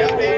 yeah.